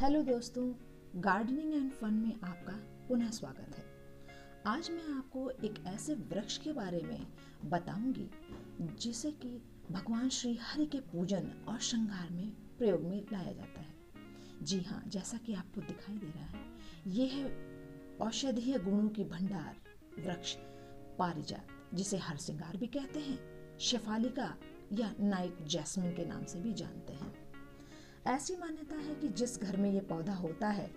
Hello दोस्तों, gardening and fun में आपका पुनः स्वागत है। आज मैं आपको एक ऐसे वृक्ष के बारे में बताऊँगी, जिसे कि भगवान श्री हरि के पूजन और श्रृंगार में प्रयोग में लाया जाता है। जी हाँ जैसा कि आपको दिखाई दे रहा है, ये है औषधीय गुणों की भंडार वृक्ष पारिजात, जिसे हर श्रृंगार भी कहते हैं, शेफालिका या नाइट जैस्मिन के नाम से भी जानते हैं। ऐसी मान्यता है कि जिस घर में ये पौधा होता है,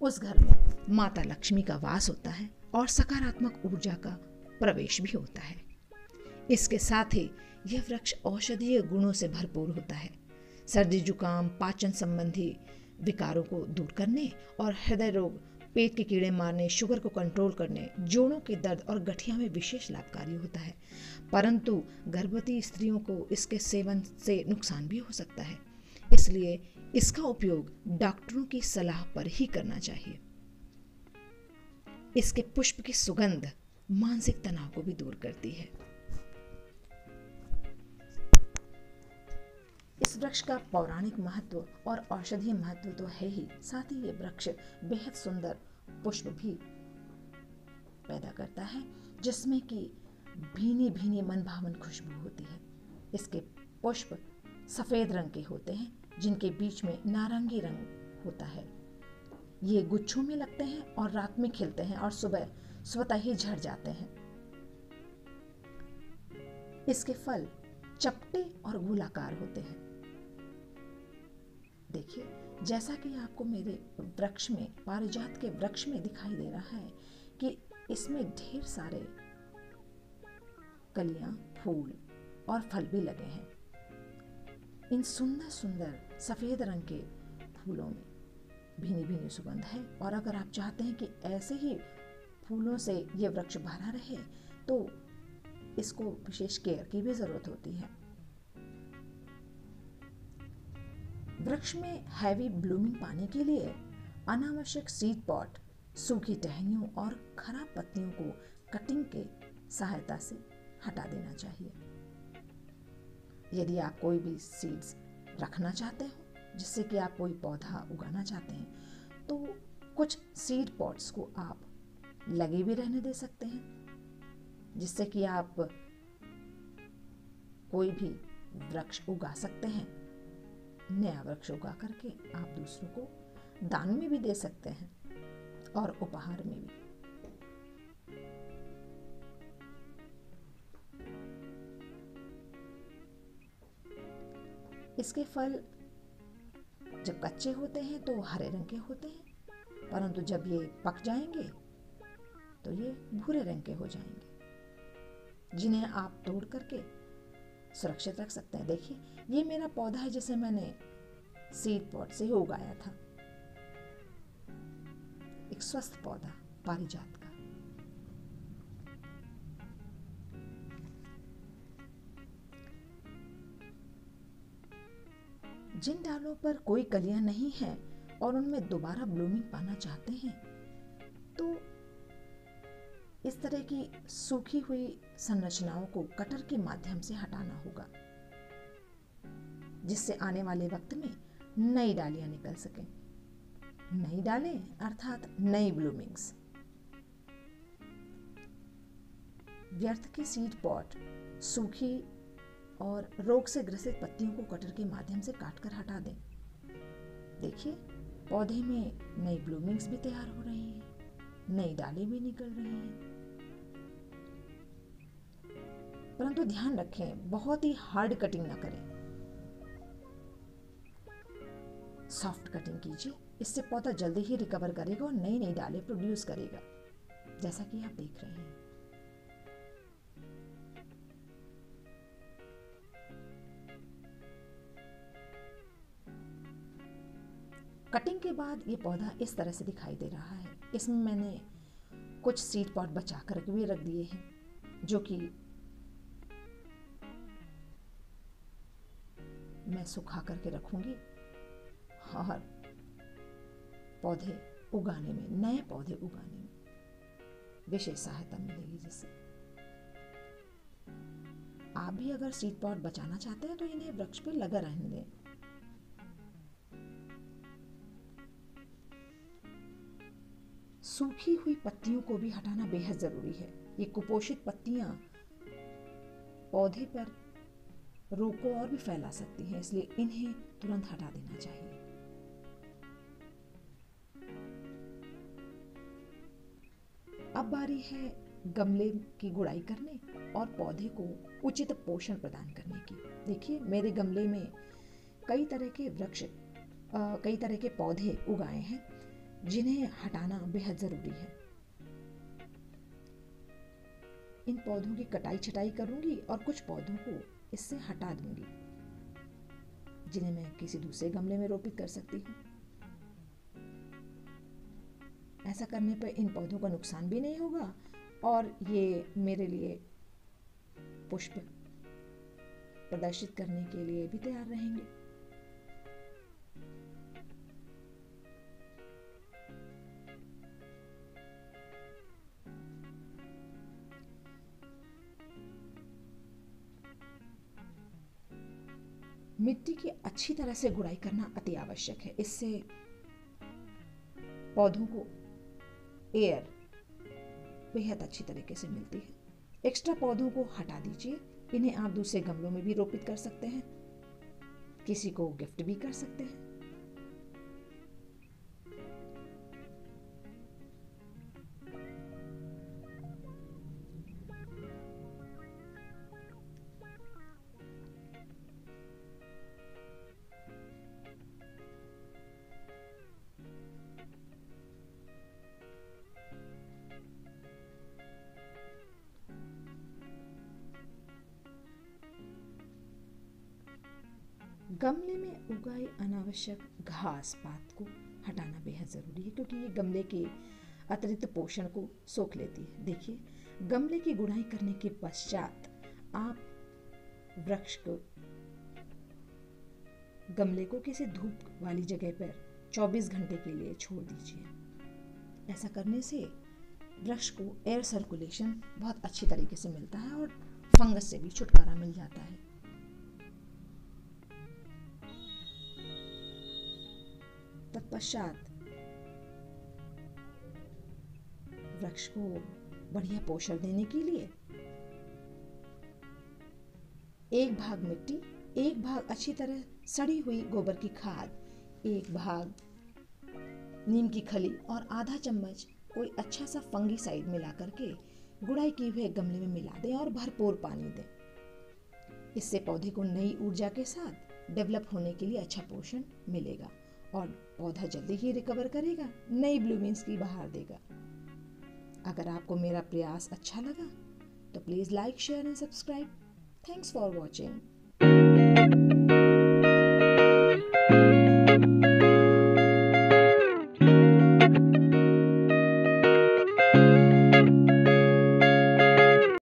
उस घर में माता लक्ष्मी का वास होता है और सकारात्मक ऊर्जा का प्रवेश भी होता है। इसके साथ ही यह वृक्ष औषधीय गुणों से भरपूर होता है। सर्दी, जुकाम, पाचन संबंधी विकारों को दूर करने और हृदय रोग, पेट के कीड़े मारने, शुगर को कंट्रोल करने, जोड़ों के दर्द और गठिया में विशेष लाभकारी होता है। परंतु गर्भवती स्त्रियों को इसके सेवन से नुकसान भी हो सकता है। इसलिए इसका उपयोग डॉक्टरों की सलाह पर ही करना चाहिए। इसके पुष्प की सुगंध मानसिक तनाव को भी दूर करती है। इस वृक्ष का पौराणिक महत्व और औषधीय महत्व तो है ही, साथ ही ये वृक्ष बेहद सुंदर पुष्प भी पैदा करता है, जिसमें कि भीनी भीनी मनभावन खुशबू होती है। इसके पुष्प सफ़ेद रंग के होते हैं, जिनके बीच में नारंगी रंग होता है। ये गुच्छों में लगते हैं और रात में खिलते हैं और सुबह स्वतः ही झड़ जाते हैं। इसके फल चपटे और गोलाकार होते हैं। देखिए, जैसा कि आपको मेरे वृक्ष में, पारिजात के वृक्ष में दिखाई दे रहा है कि इसमें ढेर सारे कलियाँ, फूल और फल भी लगे हैं। इन सुंदर सुंदर सफ़ेद रंग के फूलों में भीनी भीनी सुगंध है। और अगर आप चाहते हैं कि ऐसे ही फूलों से ये वृक्ष भरा रहे तो इसको विशेष केयर की भी ज़रूरत होती है। वृक्ष में हैवी ब्लूमिंग पाने के लिए अनावश्यक सीड पॉट, सूखी टहनियों और खराब पत्तियों को कटिंग के सहायता से हटा देना चाहिए। यदि आप कोई भी सीड्स रखना चाहते हो, जिससे कि आप कोई पौधा उगाना चाहते हैं तो कुछ सीड पॉट्स को आप लगे भी रहने दे सकते हैं, जिससे कि आप कोई भी वृक्ष उगा सकते हैं। नया वृक्ष उगा करके आप दूसरों को दान में भी दे सकते हैं और उपहार में भी। इसके फल जब कच्चे होते हैं तो हरे रंग के होते हैं, परंतु जब ये पक जाएँगे तो ये भूरे रंग के हो जाएँगे। जिन्हें आप तोड़ करके सुरक्षित रख सकते हैं। देखिए, ये मेरा पौधा है जिसे मैंने सीड पॉट से ही उगाया था। एक स्वस्थ पौधा, पारिजात का। जिन डालों पर कोई कलियाँ नहीं है और उनमें दोबारा ब्लूमिंग पाना चाहते हैं तो इस तरह की सूखी हुई संरचनाओं को कटर के माध्यम से हटाना होगा, जिससे आने वाले वक्त में नई डालियाँ निकल सकें। नई डालें, अर्थात नई ब्लूमिंग्स। व्यर्थ की सीड पॉट, सूखी और रोग से ग्रसित पत्तियों को कटर के माध्यम से काटकर हटा दें। देखिए, पौधे में नई ब्लूमिंग्स भी तैयार हो रही हैं, नई डालें भी निकल रही हैं। परंतु ध्यान रखें, बहुत ही हार्ड कटिंग ना करें। सॉफ्ट कटिंग कीजिए, इससे पौधा जल्दी ही रिकवर करेगा और नई नई डालें प्रोड्यूस करेगा, जैसा कि आप देख रहे हैं। कटिंग के बाद ये पौधा इस तरह से दिखाई दे रहा है। इसमें मैंने कुछ सीड पॉट बचा कर भी रख दिए हैं, जो कि मैं सुखा करके रखूँगी और पौधे उगाने में, नए पौधे उगाने में विशेष सहायता मिलेगी जिससे। आप भी अगर सीड पॉट बचाना चाहते हैं तो इन्हें वृक्ष पे लगा रहने दें। सूखी हुई पत्तियों को भी हटाना बेहद ज़रूरी है। ये कुपोषित पत्तियाँ पौधे पर रोग को और भी फैला सकती हैं, इसलिए इन्हें तुरंत हटा देना चाहिए। अब बारी है गमले की गुड़ाई करने और पौधे को उचित पोषण प्रदान करने की। देखिए, मेरे गमले में कई तरह के वृक्ष कई तरह के पौधे उगाए हैं। जिन्हें हटाना बेहद ज़रूरी है। इन पौधों की कटाई छटाई करूँगी और कुछ पौधों को इससे हटा दूँगी, जिन्हें मैं किसी दूसरे गमले में रोपित कर सकती हूँ। ऐसा करने पर इन पौधों का नुकसान भी नहीं होगा और ये मेरे लिए पुष्प प्रदर्शित करने के लिए भी तैयार रहेंगे। मिट्टी की अच्छी तरह से गुड़ाई करना अति आवश्यक है। इससे पौधों को एयर बेहद अच्छी तरीके से मिलती है। एक्स्ट्रा पौधों को हटा दीजिए। इन्हें आप दूसरे गमलों में भी रोपित कर सकते हैं। किसी को गिफ्ट भी कर सकते हैं। गमले में उगाई अनावश्यक घास पात को हटाना बेहद ज़रूरी है, क्योंकि ये गमले के अतिरिक्त पोषण को सोख लेती है। देखिए, गमले की गुड़ाई करने के पश्चात आप वृक्ष को, गमले को किसी धूप वाली जगह पर 24 घंटे के लिए छोड़ दीजिए। ऐसा करने से वृक्ष को एयर सर्कुलेशन बहुत अच्छी तरीके से मिलता है और फंगस से भी छुटकारा मिल जाता है। तत्पश्चात वृक्ष को बढ़िया पोषण देने के लिए एक भाग मिट्टी, एक भाग अच्छी तरह सड़ी हुई गोबर की खाद, एक भाग नीम की खली और आधा चम्मच कोई अच्छा सा फंगी साइड मिला करके गुड़ाई किए हुए गमले में मिला दें और भरपूर पानी दें। इससे पौधे को नई ऊर्जा के साथ डेवलप होने के लिए अच्छा पोषण मिलेगा। और पौधा जल्दी ही रिकवर करेगा, नई ब्लूमिंग्स की बहार देगा। अगर आपको मेरा प्रयास अच्छा लगा तो please like share and subscribe thanks for watching